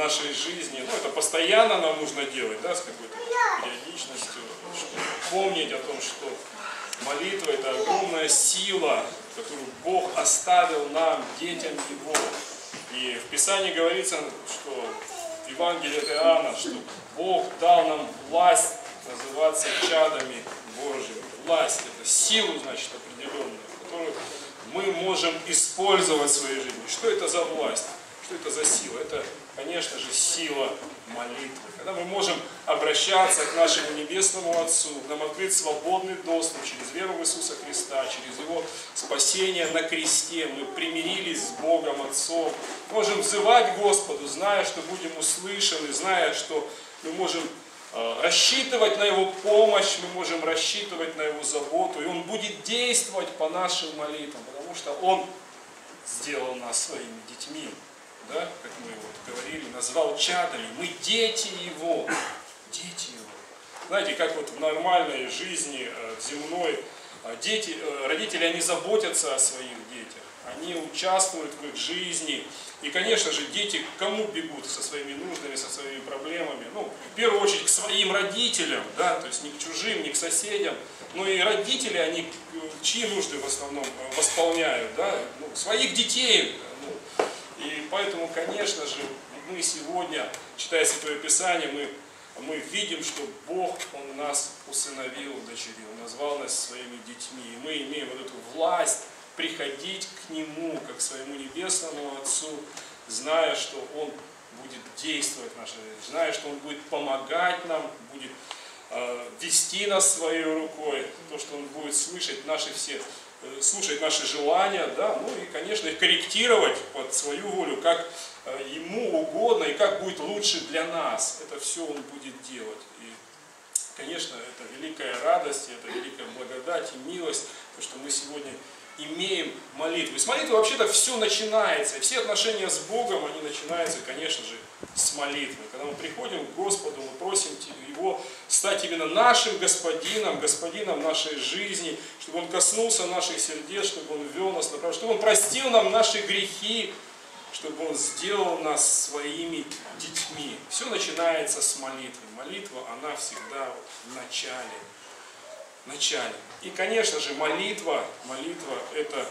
нашей жизни. Ну, это постоянно нам нужно делать, да, с какой-то периодичностью, помнить о том, что молитва это огромная сила, которую Бог оставил нам, детям Его. И в Писании говорится, что в Евангелии от Иоанна, что Бог дал нам власть называться чадами Божьими. Власть – это силу, значит, определенную, которую мы можем использовать в своей жизни. Что это за власть? Что это за сила? Это, конечно же, сила молитвы. Когда мы можем обращаться к нашему Небесному Отцу, нам открыть свободный доступ через веру в Иисуса Христа, через Его спасение на кресте. Мы примирились с Богом Отцом. Можем взывать Господу, зная, что будем услышаны, зная, что мы можем э, рассчитывать на Его помощь, мы можем рассчитывать на Его заботу, и Он будет действовать по нашим молитвам, потому что Он сделал нас своими детьми да, как мы вот говорили, назвал чадами. Мы дети Его. Дети Его. Знаете, как вот в нормальной жизни э, земной э, дети, э, родители, они заботятся о своих детях. Они участвуют в их жизни. И, конечно же, дети к кому бегут со своими нуждами, со своими проблемами? Ну, в первую очередь к своим родителям, да, то есть не к чужим, не к соседям. Но и родители, они чьи нужды в основном восполняют, да? Ну, своих детей, поэтому, конечно же, мы сегодня, читая Святое Писание, мы, мы видим, что Бог, Он нас усыновил, удочерил, назвал нас своими детьми. И мы имеем вот эту власть приходить к Нему, как к своему Небесному Отцу, зная, что Он будет действовать в нашей жизни, зная, что Он будет помогать нам, будет э, вести нас своей рукой, то, что Он будет слышать наши все слушать наши желания, да, ну и, конечно, их корректировать под свою волю, как э, ему угодно и как будет лучше для нас. Это все он будет делать. И, конечно, это великая радость, это великая благодать и милость, то, что мы сегодня имеем молитву. И с молитвы вообще-то все начинается. все отношения с Богом, они начинаются, конечно же, с молитвы. Когда мы приходим к Господу, мы просим Его стать именно нашим Господином, Господином нашей жизни, чтобы Он коснулся наших сердец, чтобы Он вел нас направо, чтобы Он простил нам наши грехи, чтобы Он сделал нас своими детьми. Все начинается с молитвы. Молитва, она всегда в начале начале. И, конечно же, молитва, молитва это э,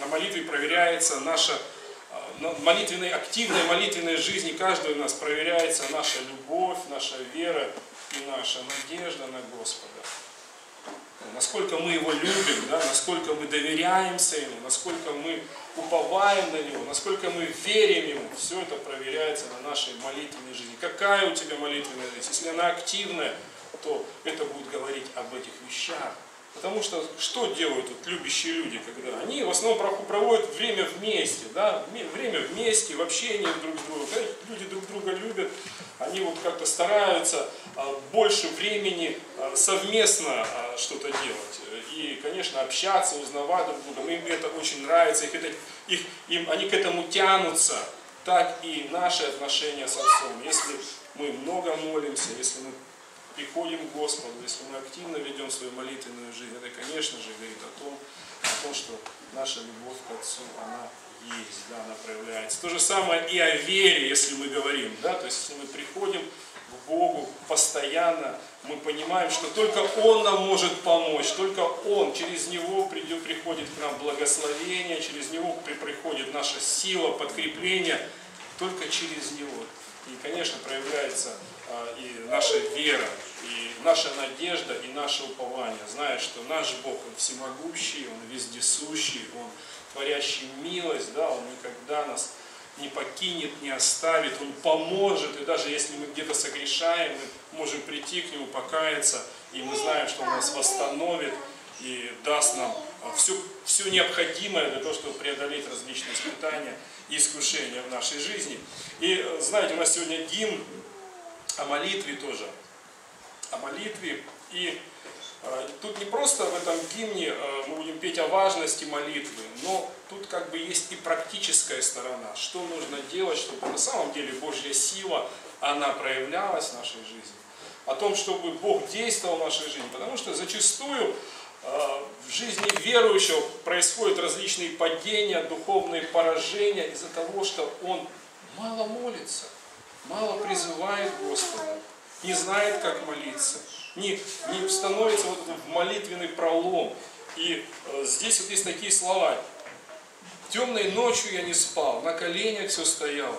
на молитве проверяется наша э, молитвенной, активной молитвенной жизни каждого из нас проверяется наша любовь, наша вера и наша надежда на Господа. Насколько мы Его любим, да, насколько мы доверяемся Ему, насколько мы уповаем на Него, насколько мы верим Ему, все это проверяется на нашей молитвенной жизни. Какая у тебя молитвенная жизнь? Если она активная, то это будет говорить об этих вещах. Потому что что делают вот любящие люди, когда они в основном проводят время вместе, да, время вместе, в общении друг с другом. Да, люди друг друга любят, они вот как-то стараются больше времени а, совместно а, что-то делать. И, конечно, общаться, узнавать друг друга. Им это очень нравится, их это, их, им, они к этому тянутся. Так и наши отношения с Отцом. Если мы много молимся, если мы приходим к Господу, если мы активно ведем свою молитвенную жизнь, это, конечно же, говорит о том, о том, что наша любовь к Отцу, она есть, да, она проявляется. То же самое и о вере, если мы говорим, да, то есть если мы приходим к Богу постоянно, мы понимаем, что только Он нам может помочь, только Он, через Него придет, приходит к нам благословение, через Него приходит наша сила, подкрепление, только через Него. И, конечно, проявляется а, и наша вера, и наша надежда, и наше упование, зная, что наш Бог, Он всемогущий, Он вездесущий, Он творящий милость, да, Он никогда нас не покинет, не оставит, Он поможет, и даже если мы где-то согрешаем, мы можем прийти к Нему, покаяться, и мы знаем, что Он нас восстановит и даст нам все, все необходимое для того, чтобы преодолеть различные испытания и искушения в нашей жизни. И знаете, у нас сегодня гимн о молитве тоже. О молитве. И тут не просто в этом гимне э, мы будем петь о важности молитвы, но тут как бы есть и практическая сторона. Что нужно делать, чтобы на самом деле Божья сила, она проявлялась в нашей жизни. О том, чтобы Бог действовал в нашей жизни. Потому что зачастую э, в жизни верующего происходят различные падения, духовные поражения из-за того, что он мало молится, мало призывает Господа, не знает, как молиться, не, не становится вот в молитвенный пролом. И э, здесь вот есть такие слова. Темной ночью я не спал, на коленях все стоял,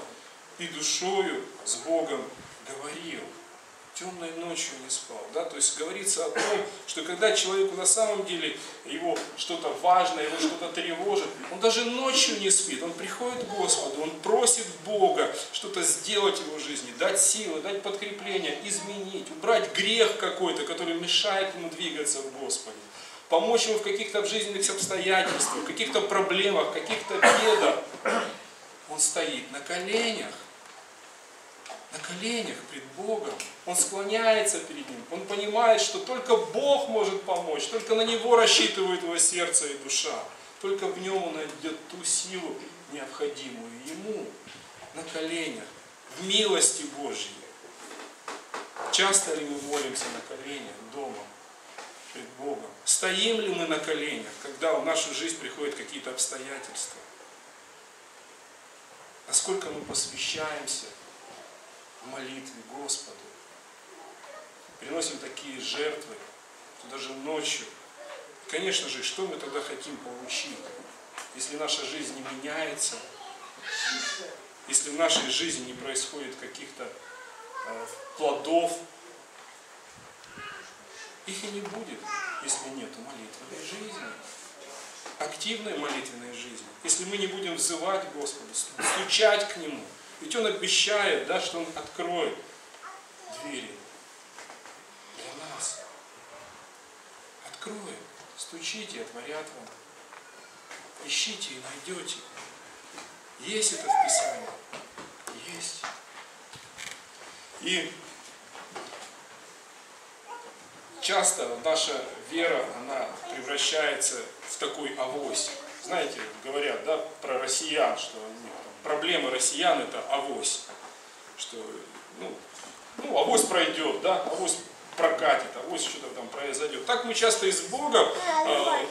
и душою с Богом говорил темной ночью не спал. Да? То есть говорится о том, что когда человеку на самом деле его что-то важное, его что-то тревожит, он даже ночью не спит, он приходит к Господу, он просит Бога что-то сделать в его жизни, дать силы, дать подкрепление, изменить, убрать грех какой-то, который мешает ему двигаться в Господе помочь ему в каких-то жизненных обстоятельствах, каких-то проблемах, каких-то бедах. Он стоит на коленях на коленях пред Богом. Он склоняется перед Ним. Он понимает, что только Бог может помочь, только на Него рассчитывает его сердце и душа. Только в Нем он найдет ту силу, необходимую Ему на коленях, в милости Божьей. Часто ли мы молимся на коленях дома пред Богом? Стоим ли мы на коленях, когда в нашу жизнь приходят какие-то обстоятельства? Насколько мы посвящаемся молитве Господу. Приносим такие жертвы, что даже ночью. Конечно же, что мы тогда хотим получить? Если наша жизнь не меняется, если в нашей жизни не происходит каких-то э, плодов, их и не будет, если нет молитвенной жизни, активной молитвенной жизни. Если мы не будем взывать Господу, стучать к Нему – ведь Он обещает, да, что Он откроет двери для нас. Откроет. Стучите, отворят вам. Ищите и найдете. Есть это в Писании? Есть. И часто наша вера, она превращается в такой авось. Знаете, говорят, да, про россиян, что они проблема россиян это авось. Что, ну, ну, авось пройдет, да, авось прокатит, авось что-то там произойдет. Так мы часто из Бога э,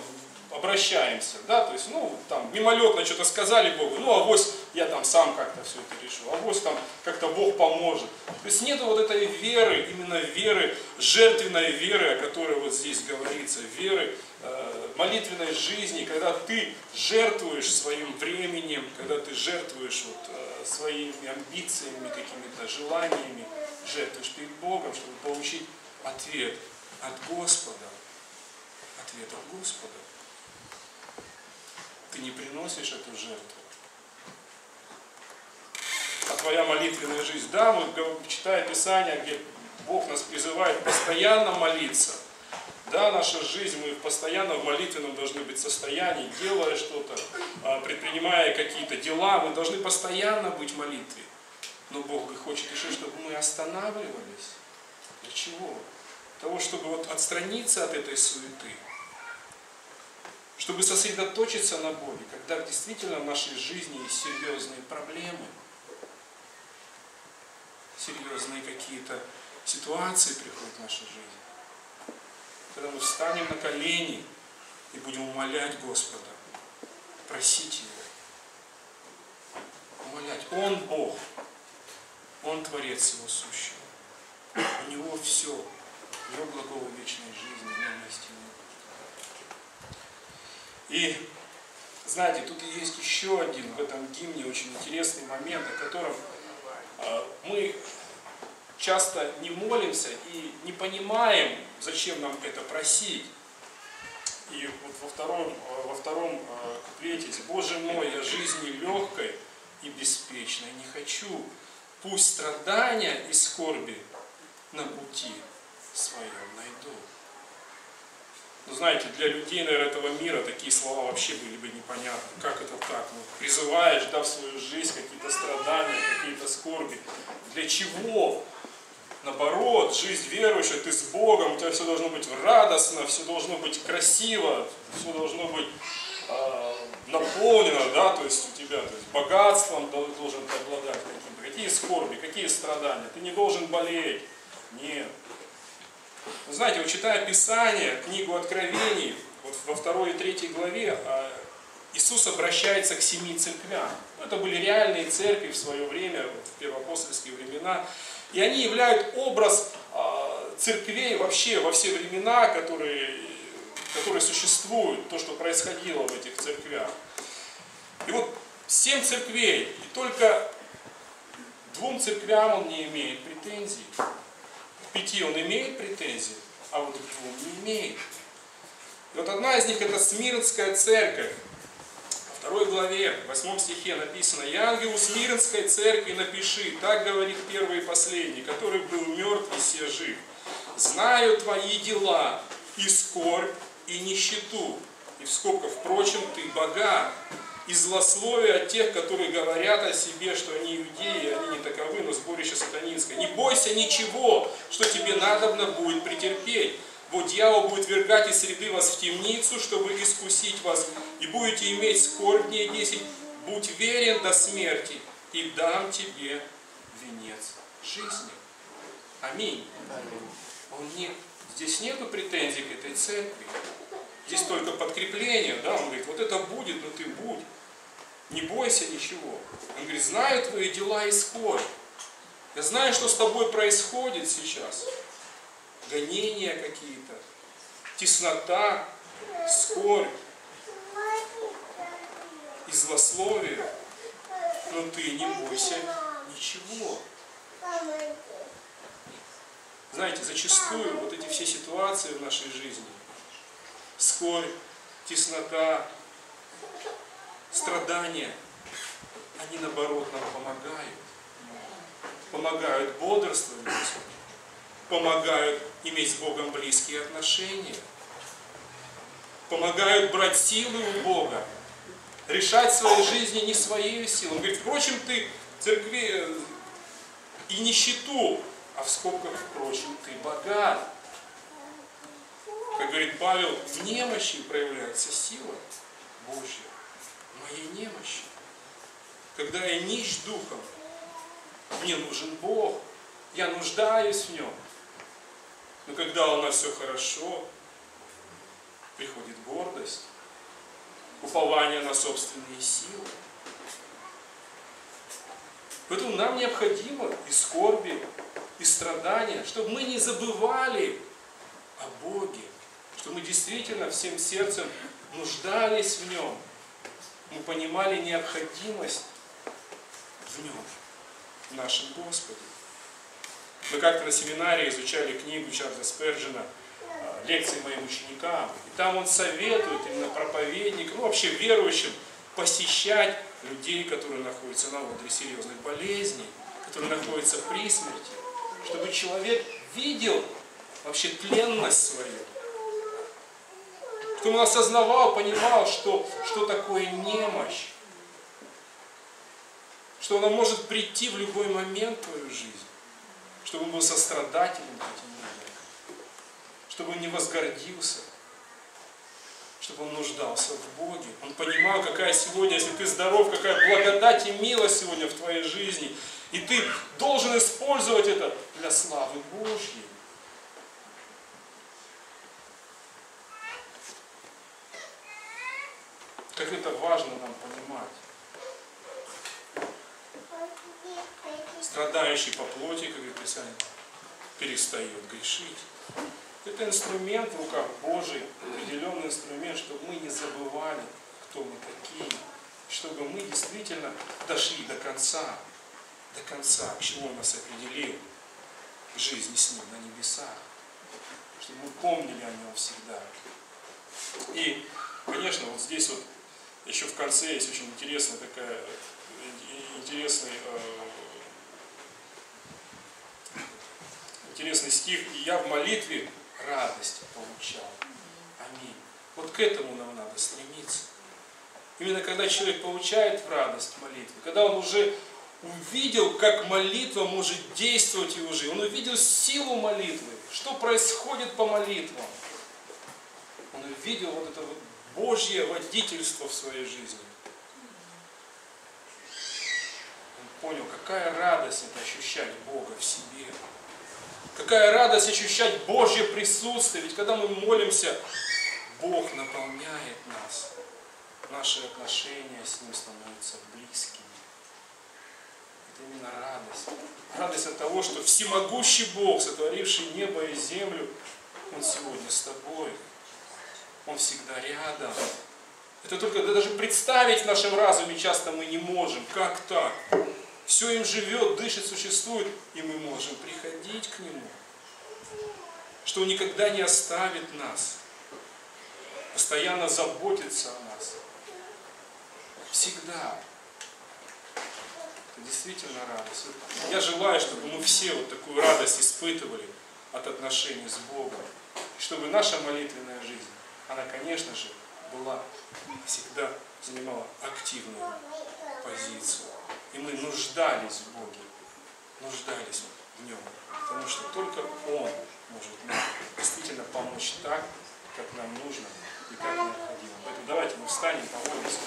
обращаемся, да, то есть, ну, там, мимолетно что-то сказали Богу, ну, авось я там сам как-то все это решу, авось там как-то Бог поможет. То есть нет вот этой веры, именно веры, жертвенной веры, о которой вот здесь говорится, веры, э, молитвенной жизни, когда ты жертвуешь своим временем, когда ты жертвуешь вот, э, своими амбициями, какими-то желаниями, жертвуешь перед Богом, чтобы получить ответ от Господа. Ответ от Господа ты не приносишь эту жертву. А твоя молитвенная жизнь, да, мы читаем Писание, где Бог нас призывает постоянно молиться. Да, наша жизнь, мы постоянно в молитвенном должны быть состоянии, делая что-то, а, предпринимая какие-то дела, мы должны постоянно быть в молитве. Но Бог хочет еще, чтобы мы останавливались. Для чего? Для того, чтобы вот отстраниться от этой суеты чтобы сосредоточиться на Боге, когда действительно в нашей жизни есть серьезные проблемы, серьезные какие-то ситуации приходят в нашу жизнь. Когда мы встанем на колени и будем умолять Господа, просить Его, умолять. Он Бог, Он Творец всего сущего. У Него все, Его глагол вечной жизни, милости, и знаете, тут есть еще один в этом гимне очень интересный момент, о котором э, мы часто не молимся и не понимаем, зачем нам это просить. И вот во втором, во втором э, куплете «Боже мой, я жизни легкой и беспечной не хочу, пусть страдания и скорби на пути своем найду». Ну, знаете, для людей, наверное, этого мира такие слова вообще были бы непонятны. Как это так? Ну, призываешь, да, в свою жизнь какие-то страдания, какие-то скорби. Для чего? Наоборот, жизнь верующая, ты с Богом, у тебя все должно быть радостно, все должно быть красиво, все должно быть э, наполнено, да, то есть у тебя, то есть богатством должен обладать каким-то. Какие скорби, какие страдания? Ты не должен болеть. Нет. Знаете, вот читая Писание, книгу Откровений, вот во второй и третьей главе а, Иисус обращается к семи церквям. Это были реальные церкви в свое время, в первоапостольские времена. И они являют образ а, церквей вообще во все времена, которые, которые существуют, то, что происходило в этих церквях. И вот семь церквей, и только двум церквям он не имеет претензий. Пяти он имеет претензии, а вот к двум не имеет. И вот одна из них это Смирнская церковь. Во второй главе, в восьмом стихе написано, «И ангелу Смирнской церкви напиши, так говорит первый и последний, который был мертв и се жив. Знаю твои дела, и скорбь, и нищету, и в скобках, впрочем, ты богат, и злословие от тех, которые говорят о себе, что они иудеи, они не таковы, но сборище сатанинское. Не бойся ничего, что тебе надобно будет претерпеть. Вот дьявол будет вергать из среды вас в темницу, чтобы искусить вас, и будете иметь скорбь дней десять. Будь верен до смерти, и дам тебе венец жизни. Аминь. Он не, здесь нету претензий к этой церкви. Здесь только подкрепление, да, он говорит, вот это будет, но ты будь. Не бойся ничего. Он говорит, знаю твои дела и скорбь. Я знаю, что с тобой происходит сейчас. Гонения какие-то, теснота, скорбь и злословие. Но ты не бойся ничего. Знаете, зачастую вот эти все ситуации в нашей жизни, скорбь, теснота, страдания, они наоборот нам помогают. Помогают бодрствовать, помогают иметь с Богом близкие отношения, помогают брать силы у Бога, решать в своей жизни не своей силой. Он говорит, впрочем, ты церкви э, и нищету, а в скобках, впрочем, ты богат. Как говорит Павел, в немощи проявляется сила Божья моей немощи. Когда я нищ духом, мне нужен Бог, я нуждаюсь в Нем. Но когда у нас все хорошо, приходит гордость, упование на собственные силы. Поэтому нам необходимо и скорби, и страдания, чтобы мы не забывали о Боге, чтобы мы действительно всем сердцем нуждались в Нем, мы понимали необходимость в нем, в нашем Господе. Мы как-то на семинаре изучали книгу Чарльза Сперджина а, лекции моим ученикам. И там он советует именно проповедникам, ну вообще верующим, посещать людей, которые находятся на одре серьезных болезней, которые находятся при смерти, чтобы человек видел вообще тленность свою, чтобы он осознавал, понимал, что, что такое немощь. Что она может прийти в любой момент в твою жизнь. Чтобы он был сострадательным к этим людям. Чтобы он не возгордился. Чтобы он нуждался в Боге. Он понимал, какая сегодня, если ты здоров, какая благодать и милость сегодня в твоей жизни. И ты должен использовать это для славы Божьей. Как это важно нам понимать. Страдающий по плоти, как говорит Писание, перестает грешить. Это инструмент в руках Божий, определенный инструмент, чтобы мы не забывали, кто мы такие, чтобы мы действительно дошли до конца, до конца, к чему нас определил, к жизни с Ним на небесах, чтобы мы помнили о Нем всегда. И, конечно, вот здесь вот еще в конце есть очень интересная такая, интересный, э, интересный стих. И я в молитве радость получал. Аминь. Вот к этому нам надо стремиться. Именно когда человек получает в радость молитвы, когда он уже увидел, как молитва может действовать в его жизни, он увидел силу молитвы, что происходит по молитвам. Он увидел вот это вот Божье водительство в своей жизни. Он понял, какая радость это ощущать Бога в себе. Какая радость ощущать Божье присутствие. Ведь когда мы молимся, Бог наполняет нас. Наши отношения с Ним становятся близкими. Это именно радость. Радость от того, что всемогущий Бог, сотворивший небо и землю, Он сегодня с тобой. Он всегда рядом. Это только даже представить в нашем разуме часто мы не можем. Как так? Все им живет, дышит, существует, и мы можем приходить к Нему. Что Он никогда не оставит нас. Постоянно заботится о нас. Всегда. Это действительно радость. Я желаю, чтобы мы все вот такую радость испытывали от отношений с Богом. Чтобы наша молитвенная жизнь, она, конечно же, была всегда занимала активную позицию. И мы нуждались в Боге, нуждались в Нем. Потому что только Он может нам действительно помочь так, как нам нужно и как необходимо. Поэтому давайте мы встанем, помолимся.